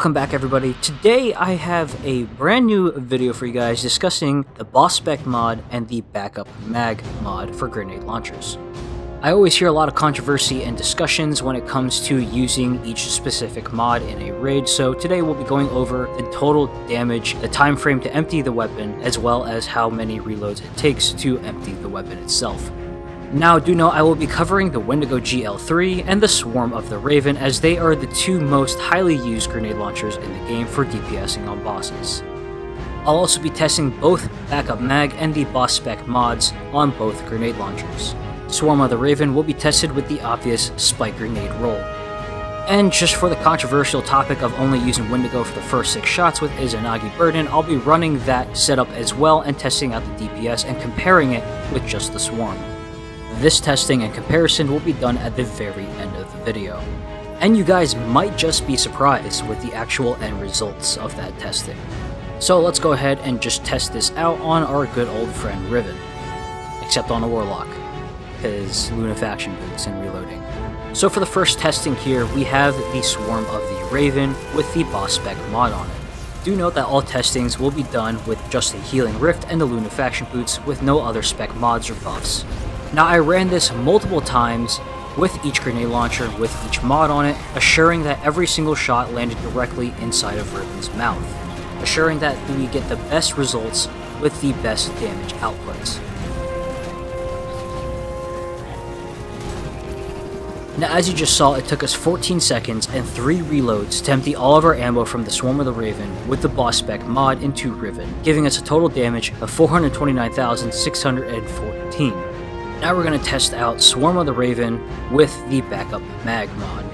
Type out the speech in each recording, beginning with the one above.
Welcome back everybody. Today I have a brand new video for you guys discussing the boss spec mod and the backup mag mod for grenade launchers. I always hear a lot of controversy and discussions when it comes to using each specific mod in a raid, so today we'll be going over the total damage, the time frame to empty the weapon, as well as how many reloads it takes to empty the weapon itself. Now do know I will be covering the Wendigo GL3 and the Swarm of the Raven as they are the two most highly used grenade launchers in the game for DPSing on bosses. I'll also be testing both Backup Mag and the Boss Spec mods on both grenade launchers. Swarm of the Raven will be tested with the obvious Spike Grenade roll. And just for the controversial topic of only using Wendigo for the first 6 shots with Izanagi Burden, I'll be running that setup as well and testing out the DPS and comparing it with just the Swarm. This testing and comparison will be done at the very end of the video. And you guys might just be surprised with the actual end results of that testing. So let's go ahead and just test this out on our good old friend Riven. Except on a Warlock his Lunafaction boots and reloading. So for the first testing here, we have the Swarm of the Raven with the Boss Spec mod on it. Do note that all testings will be done with just the Healing Rift and the Lunafaction boots with no other spec mods or buffs. Now I ran this multiple times with each grenade launcher with each mod on it, assuring that every single shot landed directly inside of Riven's mouth, assuring that we get the best results with the best damage outputs. Now as you just saw, it took us 14 seconds and 3 reloads to empty all of our ammo from the Swarm of the Raven with the Boss Spec mod into Riven, giving us a total damage of 429,614. Now we're going to test out Swarm of the Raven with the Backup Mag mod.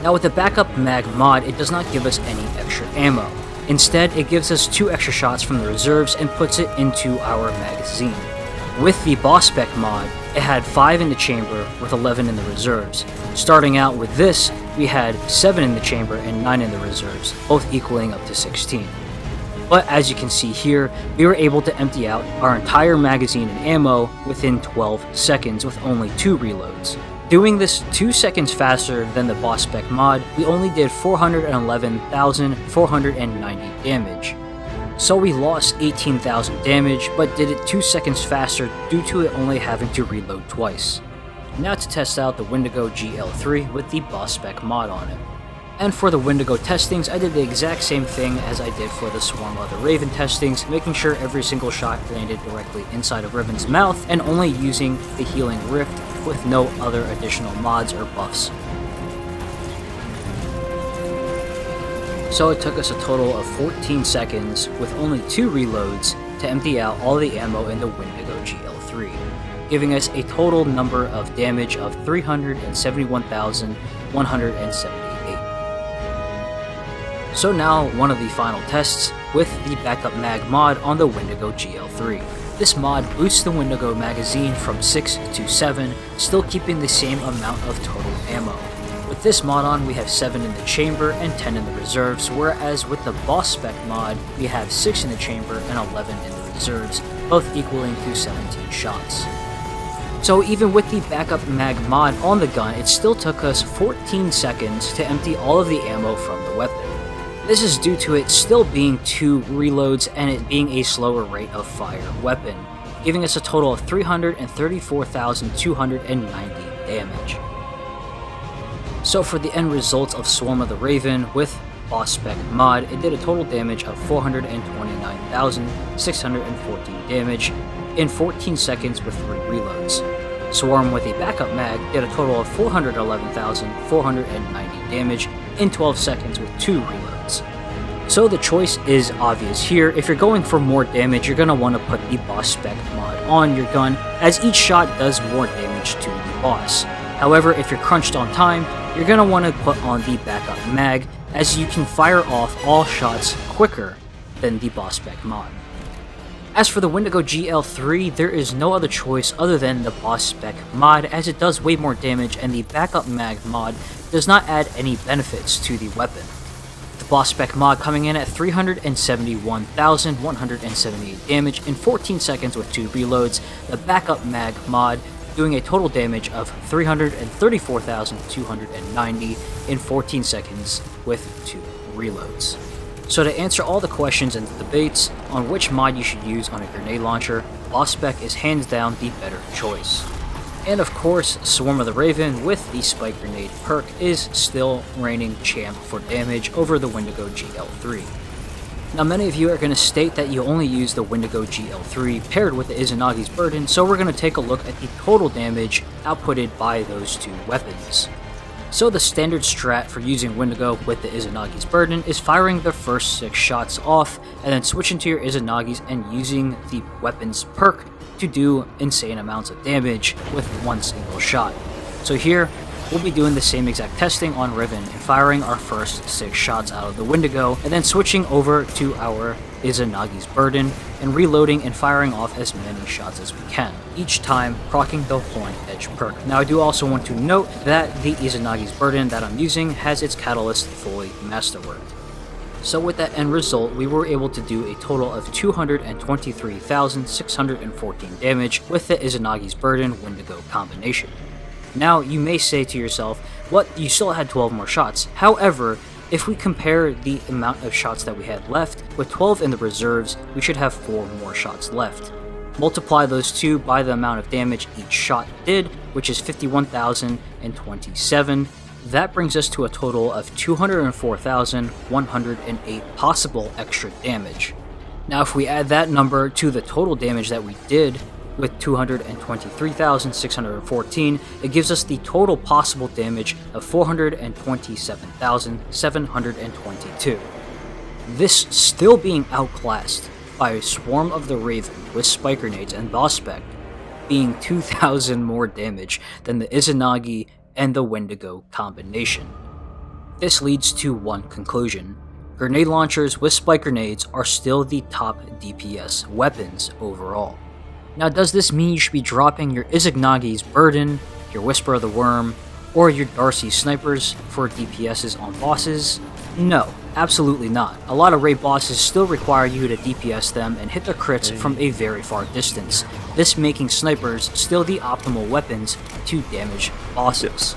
Now with the Backup Mag mod, it does not give us any extra ammo. Instead, it gives us 2 extra shots from the reserves and puts it into our magazine. With the Boss Spec mod, it had 5 in the chamber with 11 in the reserves. Starting out with this, we had 7 in the chamber and 9 in the reserves, both equaling up to 16. But as you can see here, we were able to empty out our entire magazine and ammo within 12 seconds with only 2 reloads. Doing this 2 seconds faster than the boss spec mod, we only did 411,490 damage. So we lost 18,000 damage, but did it 2 seconds faster due to it only having to reload twice. Now to test out the Wendigo GL3 with the boss spec mod on it. And for the Wendigo testings, I did the exact same thing as I did for the Swarm the Raven testings, making sure every single shot landed directly inside of Riven's mouth, and only using the Healing Rift with no other additional mods or buffs. So it took us a total of 14 seconds with only 2 reloads to empty out all the ammo in the Wendigo GL3, giving us a total number of damage of 371,178. So now one of the final tests with the backup mag mod on the Wendigo GL3. This mod boosts the Wendigo magazine from 6 to 7, still keeping the same amount of total ammo. With this mod on, we have 7 in the chamber and 10 in the reserves, whereas with the boss spec mod, we have 6 in the chamber and 11 in the reserves, both equaling to 17 shots. So even with the backup mag mod on the gun, it still took us 14 seconds to empty all of the ammo from the weapon. This is due to it still being 2 reloads and it being a slower rate of fire weapon, giving us a total of 334,290 damage. So for the end results of Swarm of the Raven with Boss Spec mod, it did a total damage of 429,614 damage in 14 seconds with 3 reloads. Swarm with a backup mag did a total of 411,490 damage in 12 seconds with 2 reloads. So the choice is obvious here, if you're going for more damage, you're going to want to put the boss spec mod on your gun, as each shot does more damage to the boss. However, if you're crunched on time, you're going to want to put on the backup mag, as you can fire off all shots quicker than the boss spec mod. As for the Wendigo GL3, there is no other choice other than the boss spec mod, as it does way more damage and the backup mag mod does not add any benefits to the weapon. The boss spec mod coming in at 371,178 damage in 14 seconds with 2 reloads, the backup mag mod doing a total damage of 334,290 in 14 seconds with 2 reloads. So to answer all the questions and the debates on which mod you should use on a grenade launcher, Boss Spec is hands down the better choice. And of course, Swarm of the Raven with the Spike Grenade perk is still reigning champ for damage over the Wendigo GL3. Now many of you are going to state that you only use the Wendigo GL3 paired with the Izanagi's Burden, so we're going to take a look at the total damage outputted by those two weapons. So the standard strat for using Wendigo with the Izanagi's Burden is firing the first 6 shots off, and then switching to your Izanagi's and using the weapon's perk to do insane amounts of damage with one single shot. So here, we'll be doing the same exact testing on Riven and firing our first 6 shots out of the Wendigo, and then switching over to our Izanagi's Burden, and reloading and firing off as many shots as we can, each time proccing the Honed Edge perk. Now I do also want to note that the Izanagi's Burden that I'm using has its Catalyst fully masterworked. So with that end result, we were able to do a total of 223,614 damage with the Izanagi's Burden Wendigo combination. Now, you may say to yourself, what, you still had 12 more shots. However, if we compare the amount of shots that we had left, with 12 in the reserves, we should have 4 more shots left. Multiply those two by the amount of damage each shot did, which is 51,027. That brings us to a total of 204,108 possible extra damage. Now if we add that number to the total damage that we did, with 223,614, it gives us the total possible damage of 427,722. This still being outclassed by a Swarm of the Raven with Spike Grenades and Boss Spec, being 2,000 more damage than the Izanagi and the Wendigo combination. This leads to one conclusion. Grenade launchers with spike grenades are still the top DPS weapons overall. Now, does this mean you should be dropping your Izanagi's Burden, your Whisper of the Worm, or your D.A.R.C.I. Snipers for DPSs on bosses? No, absolutely not. A lot of raid bosses still require you to DPS them and hit their crits from a very far distance, this making snipers still the optimal weapons to damage bosses.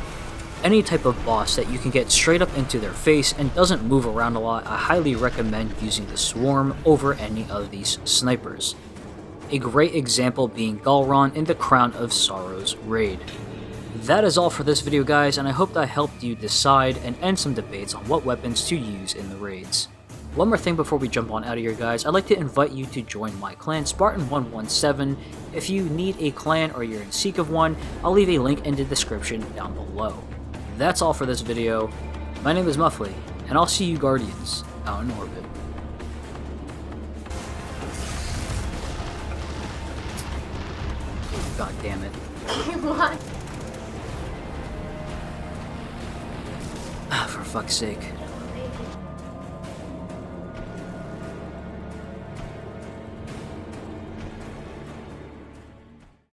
Any type of boss that you can get straight up into their face and doesn't move around a lot, I highly recommend using the Swarm over any of these snipers a great example being Gahlran in the Crown of Sorrows raid. That is all for this video guys, and I hope that helped you decide and end some debates on what weapons to use in the raids. One more thing before we jump on out of here guys, I'd like to invite you to join my clan, Spartan117. If you need a clan or you're in seek of one, I'll leave a link in the description down below. That's all for this video. My name is Mufflee, and I'll see you Guardians out in orbit. God damn it. what? Fuck's sake.